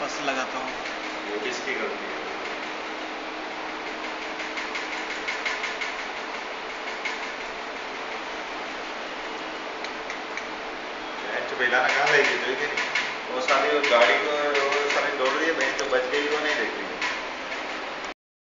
वापस लगाता हूँ। वो किसकी गलती है। तो बच नहीं